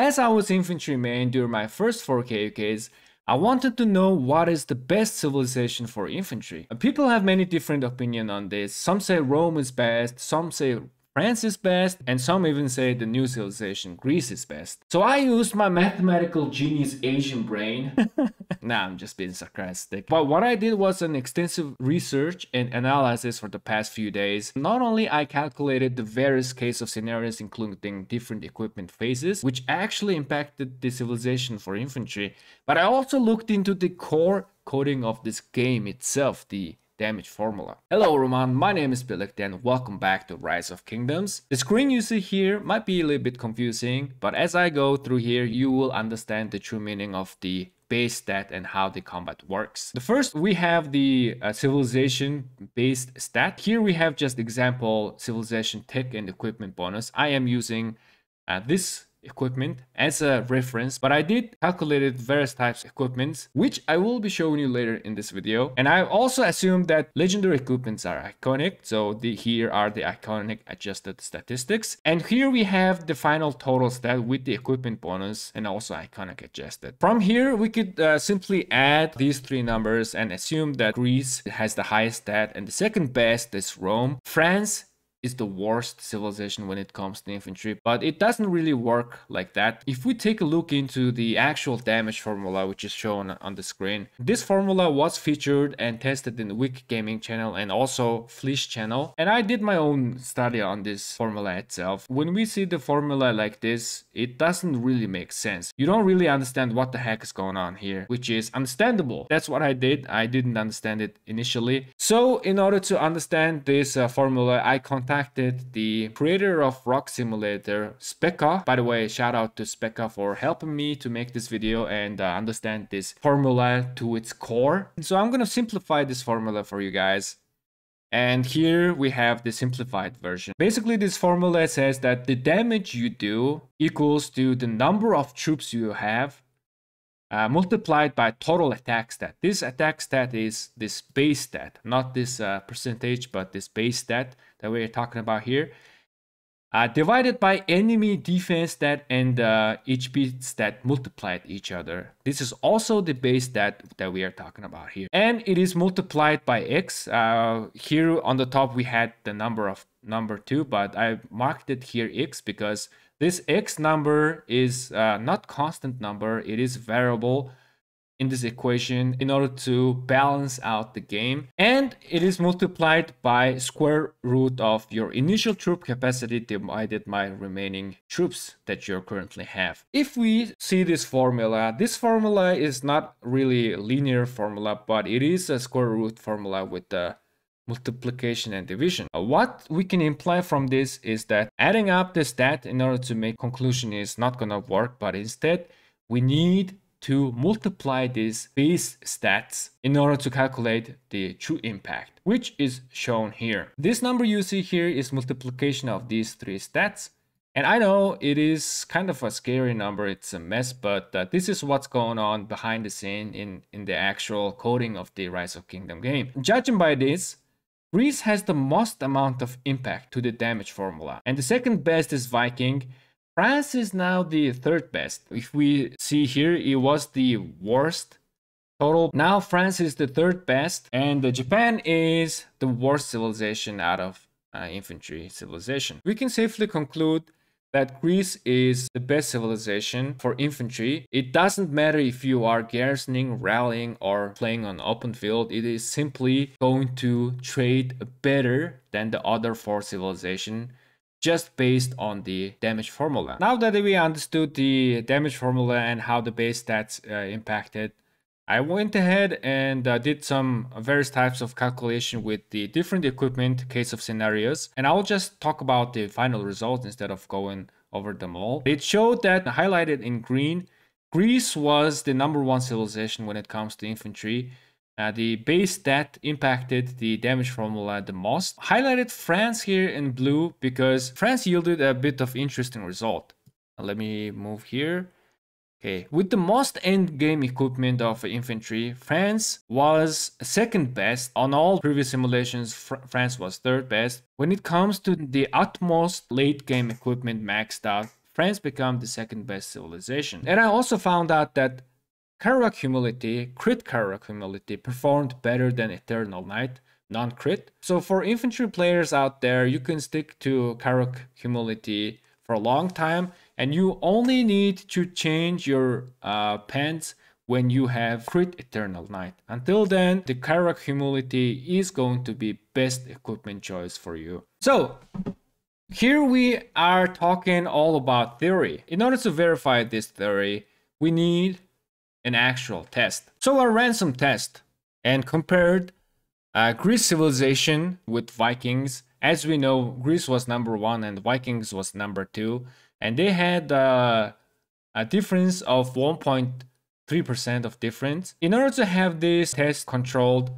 As I was infantry main during my first 4 KvKs, I wanted to know what is the best civilization for infantry. People have many different opinions on this. Some say Rome is best, some say France is best, and some even say the new civilization, Greece is best. So I used my mathematical genius Asian brain. nah, I'm just being sarcastic. But what I did was an extensive research and analysis for the past few days. Not only I calculated the various case of scenarios including different equipment phases, which actually impacted the civilization for infantry, but I also looked into the core coding of this game itself, the damage formula. Hello everyone, my name is Bileg and welcome back to Rise of Kingdoms. The screen you see here might be a little bit confusing, but as I go through here, you will understand the true meaning of the base stat and how the combat works. The first we have the uh, civilization based stat. Here we have just example civilization tech and equipment bonus. I am using uh, this equipment as a reference, but I did calculated various types of equipments, which I will be showing you later in this video. And I also assumed that legendary equipments are iconic. So the, here are the iconic adjusted statistics. And here we have the final total stat with the equipment bonus and also iconic adjusted. From here, we could uh, simply add these three numbers and assume that Greece has the highest stat and the second best is Rome. France is the worst civilization when it comes to infantry, but it doesn't really work like that. If we take a look into the actual damage formula, which is shown on the screen, this formula was featured and tested in the Wicked Gaming channel and also Fleece channel. And I did my own study on this formula itself. When we see the formula like this, it doesn't really make sense. You don't really understand what the heck is going on here, which is understandable. That's what I did. I didn't understand it initially. So in order to understand this uh, formula, I contacted the creator of RoK Simulator, Speka. By the way, shout out to Speka for helping me to make this video and uh, understand this formula to its core. So I'm gonna simplify this formula for you guys. And here we have the simplified version. Basically, this formula says that the damage you do equals to the number of troops you have uh, multiplied by total attack stat. This attack stat is this base stat, not this uh, percentage, but this base stat that we're talking about here. Uh, divided by enemy defense stat and uh, HP stat multiplied each other. This is also the base stat that we are talking about here. And it is multiplied by X. Uh, here on the top we had the number of number 2, but I marked it here X because this x number is uh, not constant number, it is variable in this equation in order to balance out the game. And it is multiplied by square root of your initial troop capacity divided by remaining troops that you currently have. If we see this formula, this formula is not really linear formula, but it is a square root formula with the multiplication and division. Uh, what we can imply from this is that adding up the stat in order to make conclusion is not gonna work, but instead we need to multiply these base stats in order to calculate the true impact, which is shown here. This number you see here is multiplication of these three stats. And I know it is kind of a scary number, it's a mess, but uh, this is what's going on behind the scene in, in the actual coding of the Rise of Kingdom game. Judging by this, Greece has the most amount of impact to the damage formula. And the second best is Viking. France is now the third best. If we see here, it was the worst total. Now France is the third best and Japan is the worst civilization out of uh, infantry civilization. We can safely conclude that Greece is the best civilization for infantry. It doesn't matter if you are garrisoning, rallying, or playing on open field. It is simply going to trade better than the other four civilization just based on the damage formula. Now that we understood the damage formula and how the base stats uh, impacted I went ahead and uh, did some various types of calculation with the different equipment case of scenarios. And I'll just talk about the final results instead of going over them all. It showed that highlighted in green, Greece was the number one civilization when it comes to infantry. Uh, the base stat impacted the damage formula the most. Highlighted France here in blue because France yielded a bit of interesting result. Let me move here. Okay, with the most end-game equipment of infantry, France was second best. On all previous simulations, Fr France was third best. When it comes to the utmost late-game equipment maxed out, France become the second best civilization. And I also found out that Karuak Humility, Crit Karuak Humility performed better than Eternal Night, non-crit. So for infantry players out there, you can stick to Karuak Humility for a long time and you only need to change your uh, pants when you have crit Eternal Night. Until then, the Karuak Humility is going to be best equipment choice for you. So, here we are talking all about theory. In order to verify this theory, we need an actual test. So I ran some test and compared uh, Greece civilization with Vikings. As we know, Greece was number one and Vikings was number two. And they had uh, a difference of 1.3% of difference. In order to have this test controlled,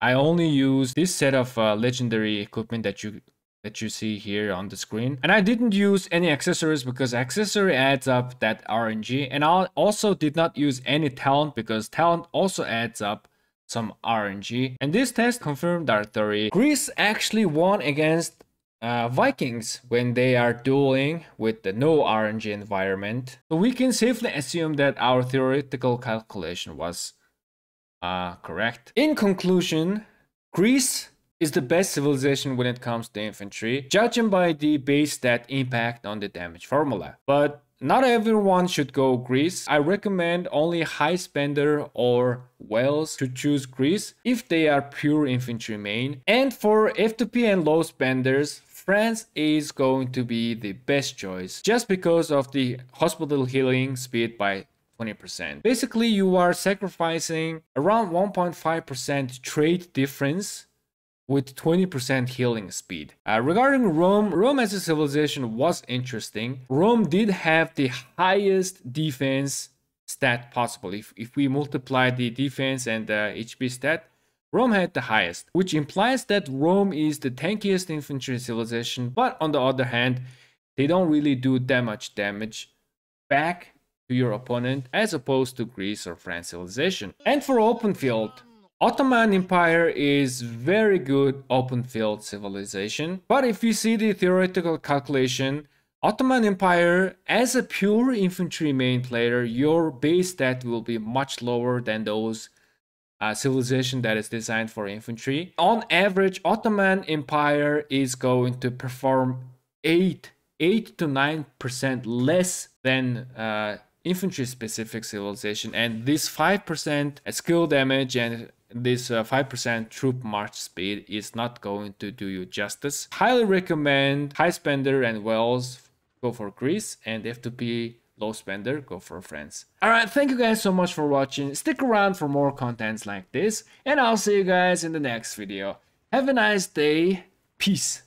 I only use this set of uh, legendary equipment that you that you see here on the screen. And I didn't use any accessories because accessory adds up that RNG. And I also did not use any talent because talent also adds up some RNG. And this test confirmed our theory. Greece actually won against uh, Vikings when they are dueling with the no RNG environment. So we can safely assume that our theoretical calculation was uh, correct. In conclusion, Greece is the best civilization when it comes to infantry, judging by the base stat impact on the damage formula. But not everyone should go Greece. I recommend only high spender or whales to choose Greece if they are pure infantry main. And for F2P and low spenders, France is going to be the best choice just because of the hospital healing speed by 20%. Basically, you are sacrificing around 1.5% trade difference with 20% healing speed. Uh, regarding Rome, Rome as a civilization was interesting. Rome did have the highest defense stat possible. If, if we multiply the defense and the HP stat, Rome had the highest, which implies that Rome is the tankiest infantry civilization, but on the other hand, they don't really do that much damage back to your opponent as opposed to Greece or France civilization. And for open field, Ottoman Empire is very good open field civilization, but if you see the theoretical calculation, Ottoman Empire, as a pure infantry main player, your base stat will be much lower than those uh, civilization that is designed for infantry. On average, Ottoman Empire is going to perform 8, 8 to 9% less than uh, infantry specific civilization and this 5% skill damage and this 5% uh, troop march speed is not going to do you justice. Highly recommend high spender and Wells go for Greece and F2P low spender go for France. Alright, thank you guys so much for watching. Stick around for more contents like this and I'll see you guys in the next video. Have a nice day. Peace.